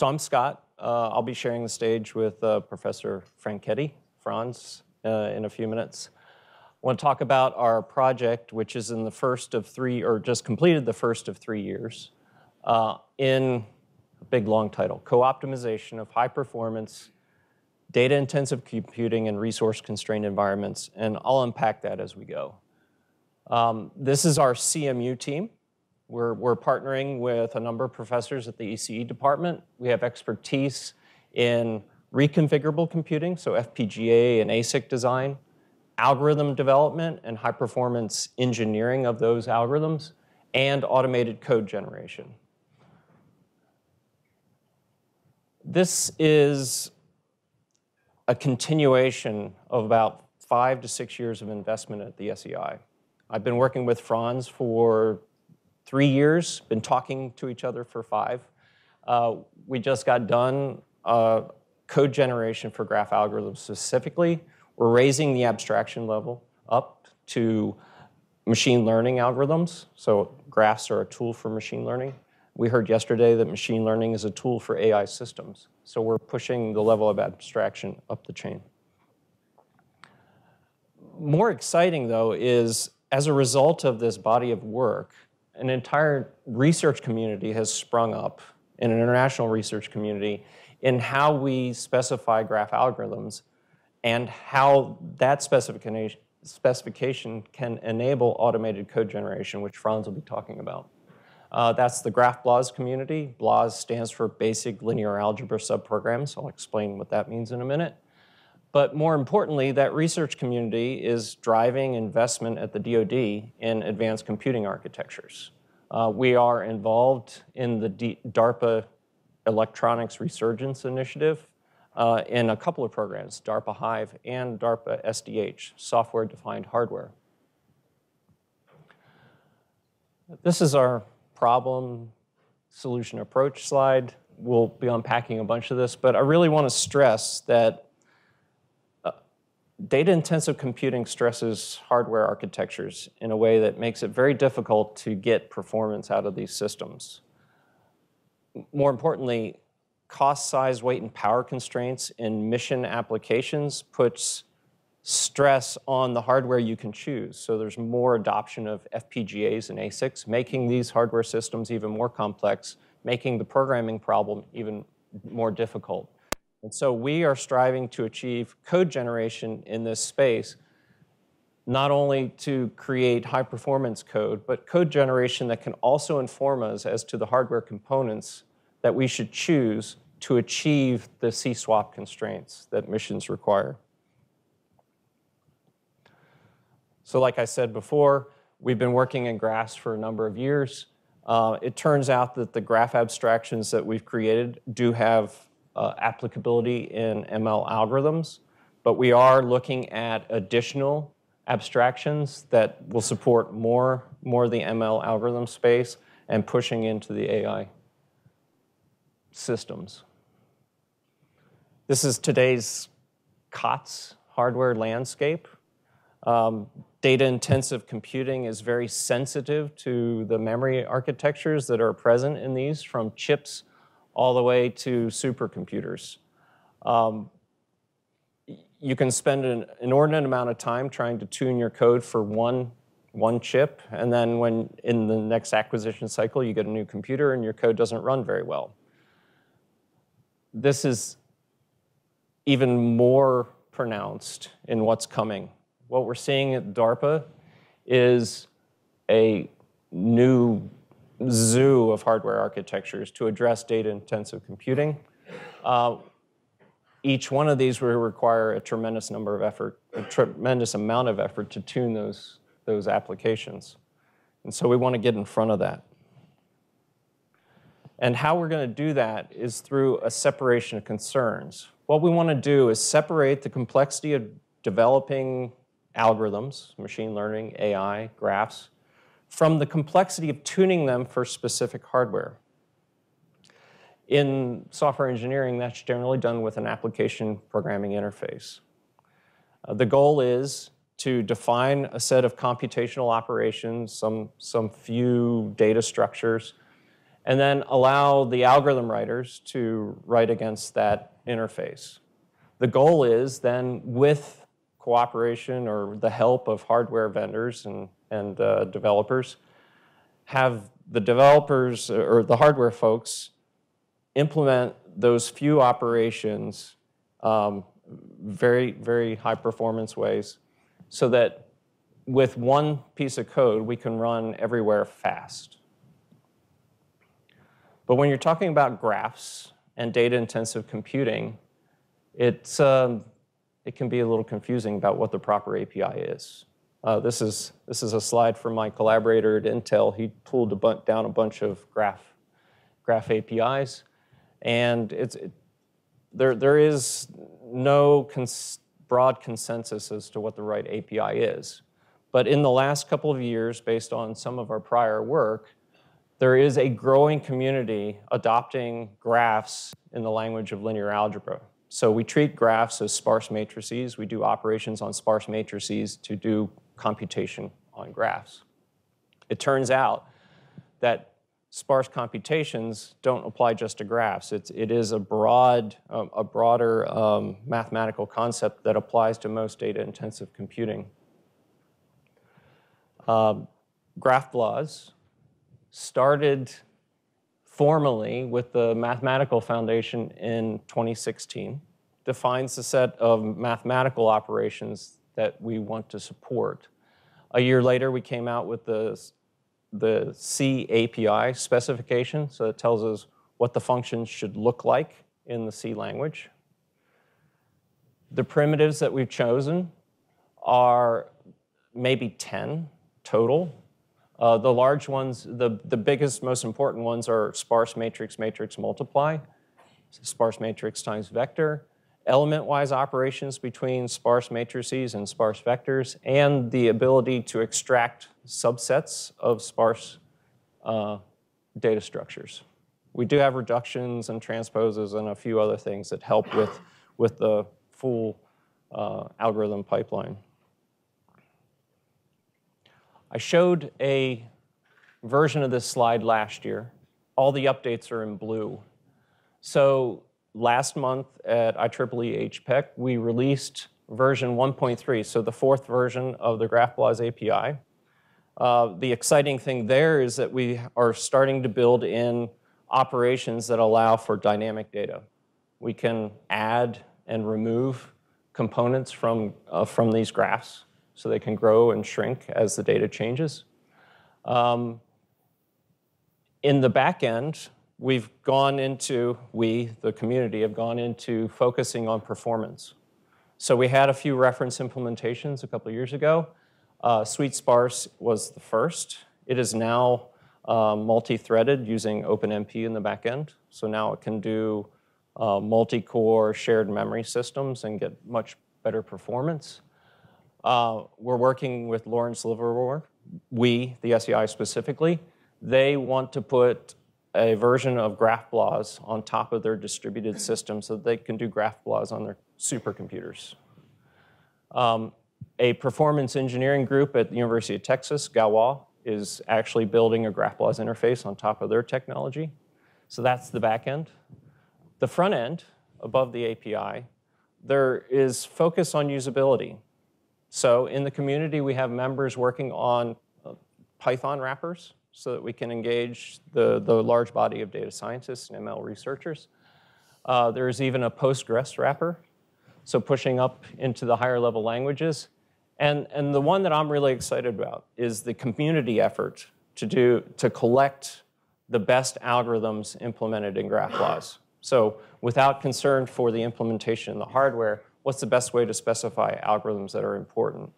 So I'm Scott. Uh, I'll be sharing the stage with uh, Professor Franchetti, Franz, uh, in a few minutes. I want to talk about our project, which is in the first of three, or just completed the first of three years, uh, in a big long title, Co-Optimization of High Performance, Data-Intensive Computing and Resource-Constrained Environments, and I'll unpack that as we go. Um, this is our CMU team. We're, we're partnering with a number of professors at the ECE department. We have expertise in reconfigurable computing, so FPGA and ASIC design, algorithm development and high performance engineering of those algorithms, and automated code generation. This is a continuation of about five to six years of investment at the SEI. I've been working with Franz for three years, been talking to each other for five. Uh, we just got done uh, code generation for graph algorithms specifically. We're raising the abstraction level up to machine learning algorithms. So graphs are a tool for machine learning. We heard yesterday that machine learning is a tool for AI systems. So we're pushing the level of abstraction up the chain. More exciting though is as a result of this body of work, an entire research community has sprung up, in an international research community, in how we specify graph algorithms and how that specification, specification can enable automated code generation, which Franz will be talking about. Uh, that's the GraphBLAS community. BLAS stands for Basic Linear Algebra Subprograms. I'll explain what that means in a minute. But more importantly, that research community is driving investment at the DoD in advanced computing architectures. Uh, we are involved in the D DARPA Electronics Resurgence Initiative uh, in a couple of programs, DARPA Hive and DARPA SDH, Software Defined Hardware. This is our problem solution approach slide. We'll be unpacking a bunch of this, but I really want to stress that data intensive computing stresses hardware architectures in a way that makes it very difficult to get performance out of these systems. More importantly, cost, size, weight, and power constraints in mission applications puts stress on the hardware you can choose. So there's more adoption of FPGAs and ASICs, making these hardware systems even more complex, making the programming problem even more difficult. And so we are striving to achieve code generation in this space, not only to create high performance code, but code generation that can also inform us as to the hardware components that we should choose to achieve the C-swap constraints that missions require. So like I said before, we've been working in graphs for a number of years. Uh, it turns out that the graph abstractions that we've created do have uh, applicability in ML algorithms, but we are looking at additional abstractions that will support more, more the ML algorithm space and pushing into the AI systems. This is today's COTS hardware landscape. Um, data intensive computing is very sensitive to the memory architectures that are present in these from chips all the way to supercomputers. Um, you can spend an inordinate amount of time trying to tune your code for one, one chip, and then when in the next acquisition cycle you get a new computer and your code doesn't run very well. This is even more pronounced in what's coming. What we're seeing at DARPA is a new zoo of hardware architectures to address data-intensive computing. Uh, each one of these will require a tremendous number of effort, a tremendous amount of effort to tune those, those applications. And so we want to get in front of that. And how we're going to do that is through a separation of concerns. What we want to do is separate the complexity of developing algorithms, machine learning, AI, graphs, from the complexity of tuning them for specific hardware. In software engineering, that's generally done with an application programming interface. Uh, the goal is to define a set of computational operations, some, some few data structures, and then allow the algorithm writers to write against that interface. The goal is then with cooperation or the help of hardware vendors and, and uh, developers, have the developers or the hardware folks implement those few operations um, very, very high performance ways so that with one piece of code, we can run everywhere fast. But when you're talking about graphs and data intensive computing, it's, um, it can be a little confusing about what the proper API is. Uh, this, is this is a slide from my collaborator at Intel. He pulled a down a bunch of graph, graph APIs. And it's, it, there, there is no cons broad consensus as to what the right API is. But in the last couple of years, based on some of our prior work, there is a growing community adopting graphs in the language of linear algebra. So we treat graphs as sparse matrices. We do operations on sparse matrices to do computation on graphs. It turns out that sparse computations don't apply just to graphs. It's, it is a broad, um, a broader um, mathematical concept that applies to most data-intensive computing. Um, GraphBLAS started formally with the Mathematical Foundation in 2016, defines the set of mathematical operations that we want to support. A year later, we came out with the the C API specification, so it tells us what the functions should look like in the C language. The primitives that we've chosen are maybe 10 total. Uh, the large ones, the, the biggest, most important ones are sparse matrix, matrix multiply, sparse matrix times vector, element-wise operations between sparse matrices and sparse vectors, and the ability to extract subsets of sparse uh, data structures. We do have reductions and transposes and a few other things that help with, with the full uh, algorithm pipeline. I showed a version of this slide last year. All the updates are in blue. So last month at IEEE HPEC, we released version 1.3, so the fourth version of the GraphBLAS API. Uh, the exciting thing there is that we are starting to build in operations that allow for dynamic data. We can add and remove components from, uh, from these graphs so they can grow and shrink as the data changes. Um, in the back end, we've gone into, we, the community, have gone into focusing on performance. So we had a few reference implementations a couple years ago. Uh, SuiteSparse was the first. It is now uh, multi-threaded using OpenMP in the back end. So now it can do uh, multi-core shared memory systems and get much better performance. Uh, we're working with Lawrence Livermore, we, the SEI specifically. They want to put a version of GraphBLAS on top of their distributed system so that they can do GraphBLAS on their supercomputers. Um, a performance engineering group at the University of Texas, Galois, is actually building a GraphBLAS interface on top of their technology. So that's the back end. The front end, above the API, there is focus on usability. So in the community, we have members working on uh, Python wrappers so that we can engage the, the large body of data scientists and ML researchers. Uh, there's even a Postgres wrapper, so pushing up into the higher level languages. And, and the one that I'm really excited about is the community effort to, do, to collect the best algorithms implemented in GraphBLAS. So without concern for the implementation in the hardware, what's the best way to specify algorithms that are important?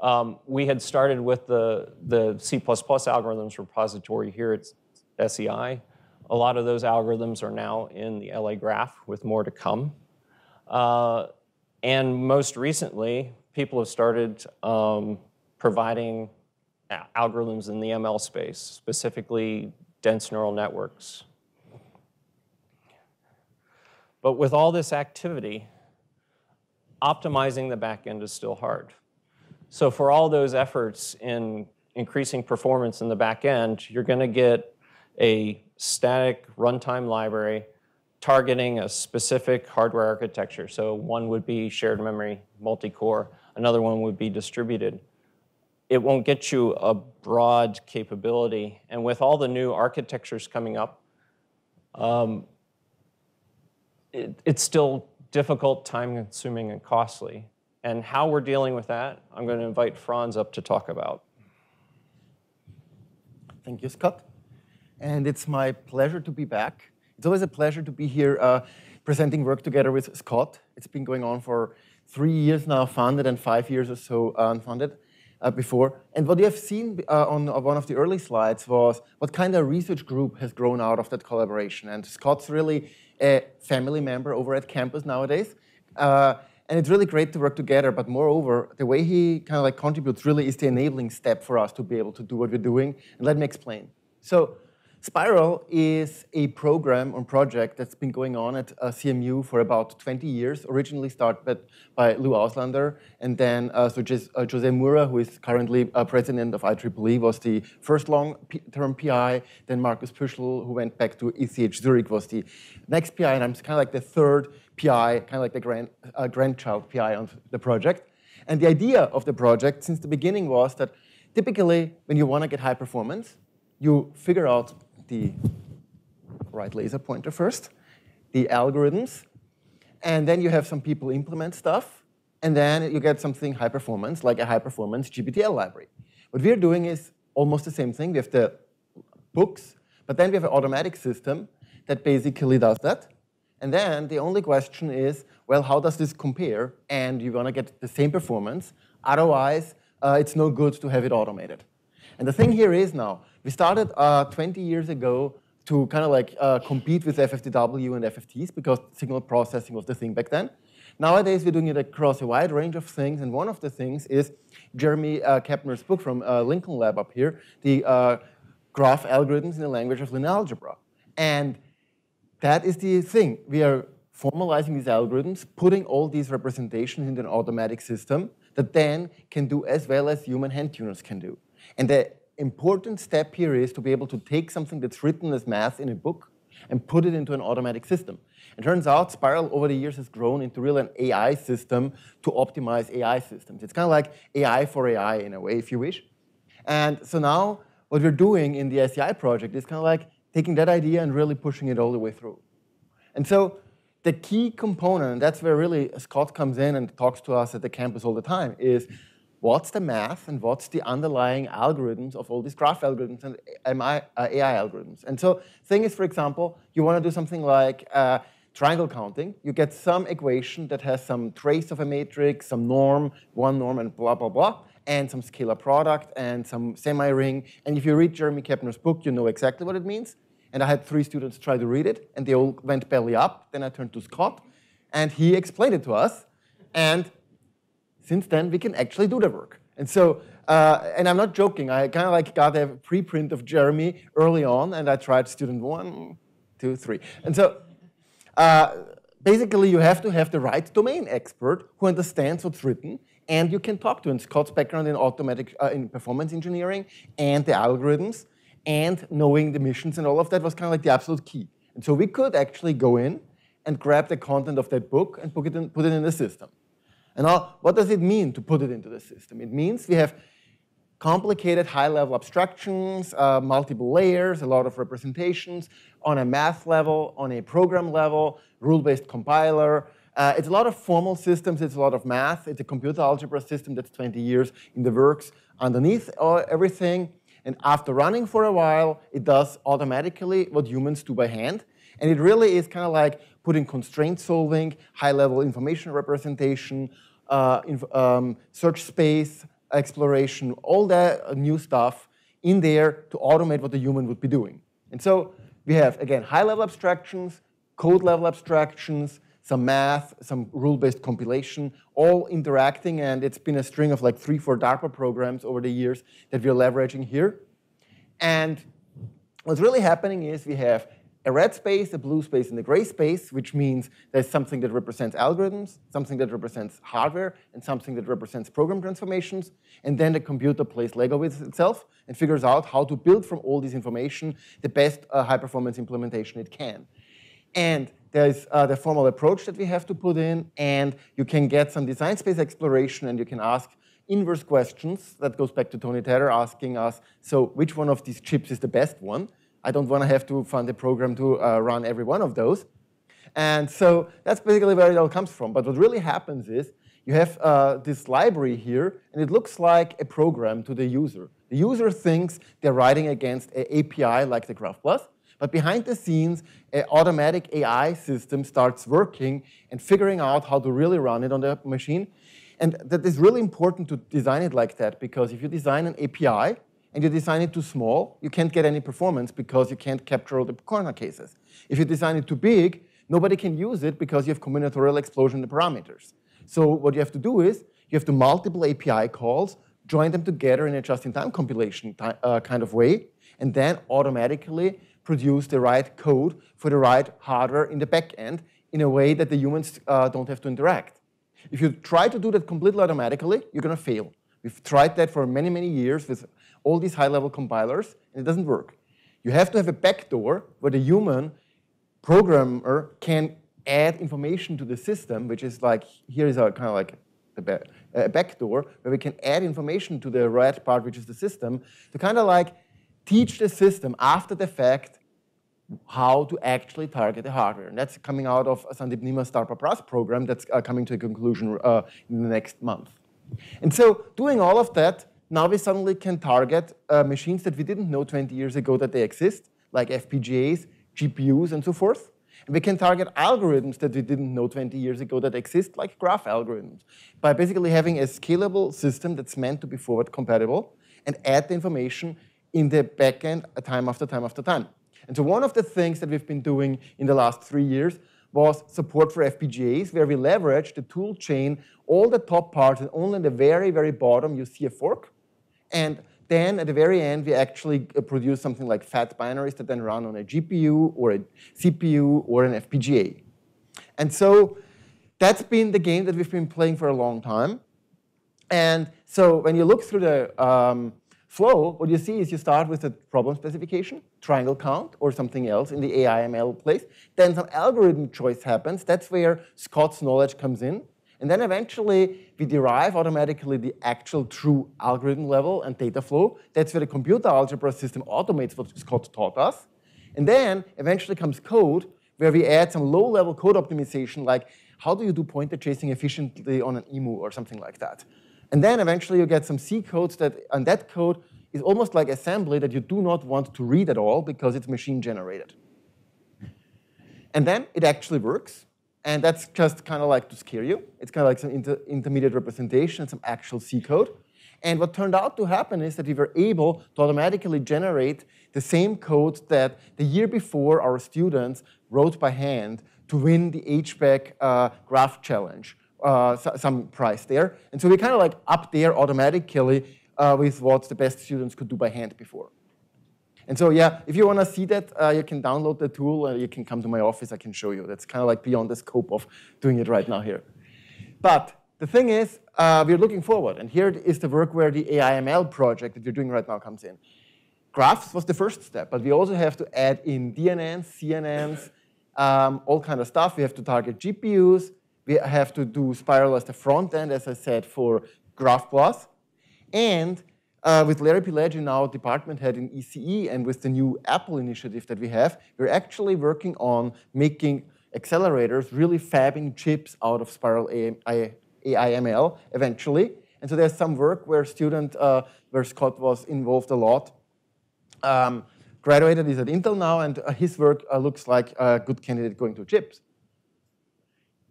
Um, we had started with the, the C++ algorithms repository here at SEI. A lot of those algorithms are now in the LAGraph with more to come. Uh, and most recently, people have started um, providing algorithms in the ML space, specifically dense neural networks. But with all this activity, optimizing the backend is still hard. So for all those efforts in increasing performance in the back end, you're going to get a static runtime library targeting a specific hardware architecture. So one would be shared memory, multi-core. Another one would be distributed. It won't get you a broad capability. And with all the new architectures coming up, um, it, it's still difficult, time-consuming, and costly. And how we're dealing with that, I'm going to invite Franz up to talk about. Thank you, Scott. And it's my pleasure to be back. It's always a pleasure to be here uh, presenting work together with Scott. It's been going on for three years now, funded, and five years or so unfunded uh, before. And what you have seen uh, on one of the early slides was what kind of research group has grown out of that collaboration. And Scott's really a family member over at campus nowadays. Uh, and it's really great to work together, but moreover, the way he kind of like contributes really is the enabling step for us to be able to do what we're doing. And let me explain. So Spiral is a program or project that's been going on at uh, CMU for about 20 years, originally started by Lou Auslander, and then uh, so just, uh, Jose Moura, who is currently uh, president of IEEE, was the first long-term PI, then Markus Püschel, who went back to ETH Zurich, was the next PI, and I'm kind of like the third PI, kind of like the grand, uh, grandchild PI on the project. And the idea of the project since the beginning was that typically when you want to get high performance, you figure out the right laser pointer first, the algorithms, and then you have some people implement stuff, and then you get something high performance, like a high performance GPTL library. What we're doing is almost the same thing. We have the books, but then we have an automatic system that basically does that. And then the only question is, well, how does this compare? And you're gonna get the same performance. Otherwise, uh, it's no good to have it automated. And the thing here is now, we started uh, 20 years ago to kind of like uh, compete with FFTW and FFTs because signal processing was the thing back then. Nowadays, we're doing it across a wide range of things, and one of the things is Jeremy uh, Kepner's book from uh, Lincoln Lab up here, the uh, graph algorithms in the language of linear algebra. And that is the thing. We are formalizing these algorithms, putting all these representations into an automatic system that then can do as well as human hand tuners can do. And the important step here is to be able to take something that's written as math in a book and put it into an automatic system. It turns out Spiral over the years has grown into really an AI system to optimize AI systems. It's kind of like AI for AI in a way, if you wish. And so now what we're doing in the SEI project is kind of like taking that idea and really pushing it all the way through. And so the key component, and that's where really Scott comes in and talks to us at the campus all the time, is what's the math and what's the underlying algorithms of all these graph algorithms and AI uh, algorithms. And so thing is, for example, you want to do something like uh, triangle counting. You get some equation that has some trace of a matrix, some norm, one norm, and blah, blah, blah, and some scalar product and some semi-ring. And if you read Jeremy Kepner's book, you know exactly what it means. And I had three students try to read it, and they all went belly up. Then I turned to Scott, and he explained it to us. And since then, we can actually do the work. And so, uh, and I'm not joking, I kind of like got a preprint of Jeremy early on, and I tried student one, two, three. And so, uh, basically, you have to have the right domain expert who understands what's written, and you can talk to. And Scott's background in automatic, uh, in performance engineering and the algorithms, and knowing the missions and all of that was kind of like the absolute key. And so we could actually go in and grab the content of that book and put it in, put it in the system. And what does it mean to put it into the system? It means we have complicated high-level abstractions, uh, multiple layers, a lot of representations on a math level, on a program level, rule-based compiler. Uh, it's a lot of formal systems, it's a lot of math, it's a computer algebra system that's 20 years in the works underneath everything. And after running for a while, it does automatically what humans do by hand. And it really is kind of like putting constraint solving, high-level information representation, uh, inf um, search space exploration, all that new stuff in there to automate what the human would be doing. And so we have, again, high-level abstractions, code-level abstractions, some math, some rule-based compilation, all interacting, and it's been a string of like three, four DARPA programs over the years that we're leveraging here. And what's really happening is we have a red space, a blue space, and a gray space, which means there's something that represents algorithms, something that represents hardware, and something that represents program transformations. And then the computer plays Lego with itself and figures out how to build from all this information the best uh, high-performance implementation it can. And there's uh, the formal approach that we have to put in, and you can get some design space exploration, and you can ask inverse questions. That goes back to Tony Taylor asking us, so which one of these chips is the best one? I don't want to have to fund a program to uh, run every one of those. And so that's basically where it all comes from. But what really happens is you have uh, this library here, and it looks like a program to the user. The user thinks they're writing against an API like the GraphBLAS, but behind the scenes, an automatic AI system starts working and figuring out how to really run it on the machine. And that is really important to design it like that, because if you design an API, and you design it too small, you can't get any performance because you can't capture all the corner cases. If you design it too big, nobody can use it because you have combinatorial explosion in the parameters. So what you have to do is you have to multiple API calls, join them together in a just-in-time compilation uh, kind of way, and then automatically produce the right code for the right hardware in the back end in a way that the humans uh, don't have to interact. If you try to do that completely automatically, you're going to fail. We've tried that for many, many years with all these high-level compilers, and it doesn't work. You have to have a backdoor where the human programmer can add information to the system, which is like, here is a kind of like a backdoor where we can add information to the red part, which is the system, to kind of like teach the system after the fact how to actually target the hardware. And that's coming out of Sandeep Neema's DARPA Plus program that's uh, coming to a conclusion uh, in the next month. And so doing all of that now we suddenly can target uh, machines that we didn't know 20 years ago that they exist, like FPGAs, GPUs, and so forth. And we can target algorithms that we didn't know 20 years ago that exist, like graph algorithms, by basically having a scalable system that's meant to be forward compatible and add the information in the backend time after time after time. And so one of the things that we've been doing in the last three years was support for FPGAs, where we leverage the tool chain, all the top parts, and only the very, very bottom you see a fork. And then at the very end, we actually uh, produce something like fat binaries that then run on a GPU or a CPU or an FPGA. And so that's been the game that we've been playing for a long time. And so when you look through the um, flow, what you see is you start with a problem specification, triangle count, or something else in the AIML place. Then some algorithm choice happens. That's where Scott's knowledge comes in. And then eventually, we derive automatically the actual true algorithm level and data flow. That's where the computer algebra system automates what Scott taught us. And then eventually comes code, where we add some low-level code optimization, like how do you do pointer chasing efficiently on an EMU or something like that. And then eventually you get some C codes that, and that code is almost like assembly that you do not want to read at all because it's machine generated. And then it actually works. And that's just kind of like to scare you. It's kind of like some inter intermediate representation, some actual C code. And what turned out to happen is that we were able to automatically generate the same code that the year before our students wrote by hand to win the HPEC uh, graph challenge uh, some price there. And so we kind of like up there automatically uh, with what the best students could do by hand before. And so yeah, if you want to see that, uh, you can download the tool and you can come to my office, I can show you. That's kind of like beyond the scope of doing it right now here. But the thing is, uh, we're looking forward. And here is the work where the AIML project that you're doing right now comes in. Graphs was the first step, but we also have to add in DNNs, CNNs, um, all kind of stuff. We have to target GPUs, we have to do Spiral as the front end, as I said, for GraphBLAS. And uh, with Larry Pileggi now department head in ECE and with the new Apple initiative that we have, we're actually working on making accelerators, really fabbing chips out of Spiral AIML eventually. And so there's some work where student, uh, where Scott was involved a lot, um, graduated, is at Intel now, and uh, his work uh, looks like a good candidate going to chips.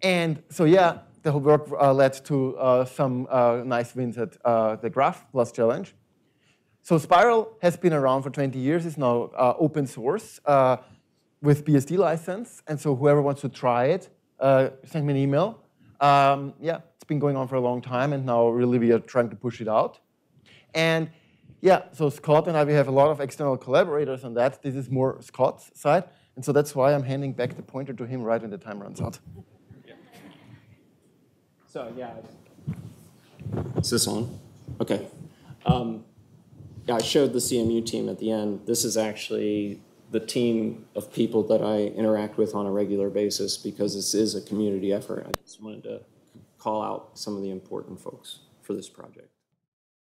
And so yeah, the whole work uh, led to uh, some uh, nice wins at uh, the Graph Plus Challenge. So Spiral has been around for 20 years. It's now uh, open source uh, with BSD license. And so whoever wants to try it, send me an email. Um, yeah, it's been going on for a long time, and now really we are trying to push it out. And yeah, so Scott and I, we have a lot of external collaborators on that. This is more Scott's side. And so that's why I'm handing back the pointer to him right when the time runs out. So, yeah. Is this on? Okay. Um, yeah, I showed the CMU team at the end. This is actually the team of people that I interact with on a regular basis because this is a community effort. I just wanted to call out some of the important folks for this project.